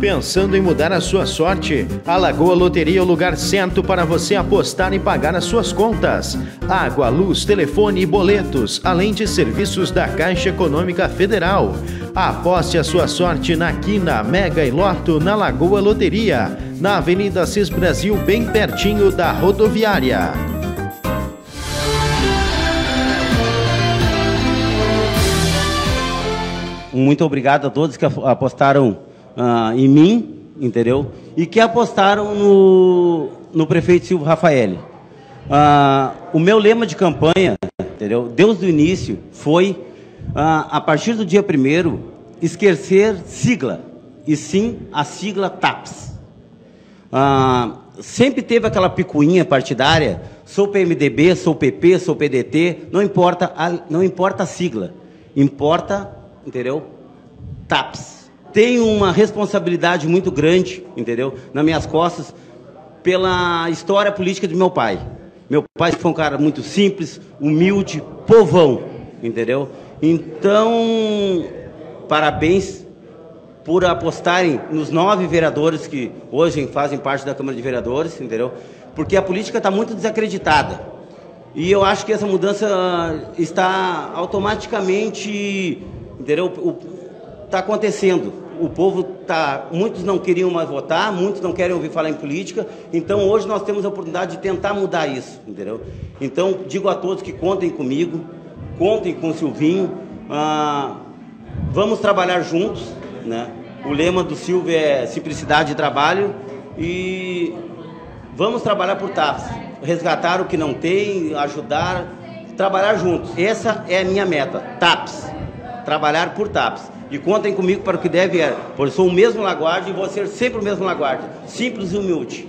Pensando em mudar a sua sorte? A Lagoa Loteria é o lugar certo para você apostar e pagar as suas contas. Água, luz, telefone e boletos, além de serviços da Caixa Econômica Federal. Aposte a sua sorte na Quina, Mega e Loto na Lagoa Loteria, na Avenida Cis Brasil, bem pertinho da rodoviária. Muito obrigado a todos que apostaram uh, em mim, entendeu? E que apostaram no, no prefeito Silvio Rafael. Uh, o meu lema de campanha, entendeu? Desde o início foi, uh, a partir do dia primeiro, esquecer sigla, e sim a sigla TAPS. sempre teve aquela picuinha partidária, sou PMDB, sou PP, sou PDT, não importa a, não importa a sigla, importa, entendeu? TAPS tenho uma responsabilidade muito grande, entendeu? Nas minhas costas, pela história política do meu pai. Meu pai foi um cara muito simples, humilde, povão, entendeu? Então, parabéns por apostarem nos nove vereadores que hoje fazem parte da Câmara de Vereadores, entendeu? Porque a política está muito desacreditada. E eu acho que essa mudança está automaticamente, entendeu? Está acontecendo o povo tá, muitos não queriam mais votar, muitos não querem ouvir falar em política. Então hoje nós temos a oportunidade de tentar mudar isso, entendeu? Então digo a todos que contem comigo, contem com o Silvinho, ah, vamos trabalhar juntos, né? O lema do Silvio é simplicidade de trabalho e vamos trabalhar por TAPS, resgatar o que não tem, ajudar, trabalhar juntos. Essa é a minha meta, TAPS, trabalhar por TAPS. E contem comigo para o que deve é, pois sou o mesmo laguarde e vou ser sempre o mesmo laguarde. simples e humilde.